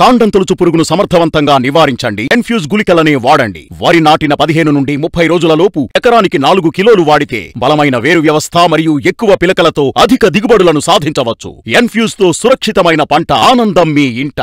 కాండం తొలుచు పురుగును సమర్థవంతంగా నివారించండి. ఎన్ఫ్యూజ్ గుళికలనే వాడండి. వరి నాటిన పదిహేను నుండి ముప్పై రోజుల లోపు ఎకరానికి నాలుగు కిలోలు వాడితే బలమైన వేరు వ్యవస్థ మరియు ఎక్కువ పిలకలతో అధిక దిగుబడులను సాధించవచ్చు. ఎన్ఫ్యూజ్తో సురక్షితమైన పంట ఆనందం మీ ఇంట.